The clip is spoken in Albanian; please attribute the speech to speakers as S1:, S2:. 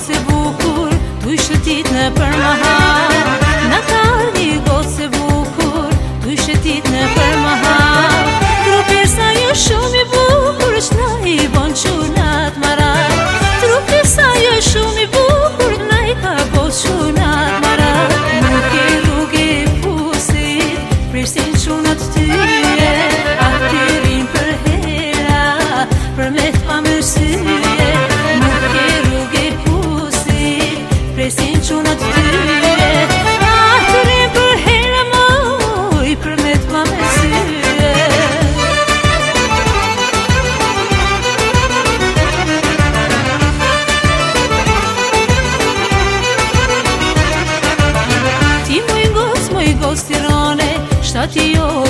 S1: gocë bukur, tu tit në për më ha Në kalë një gocë bukur, tu shëtit në për më sa një jo shumë i bukur, është në i bon qunat mara Trupir sa një jo shumë i bukur, në i ka gocë qunat mara Nuk e rrug e pusit, prishtin qunat ty e Atyrin për hera, për me të pa Si në të tyje A për herëm O i përmet më me syje Ti më i gosë, më i gosë Ti rane, shta ti jo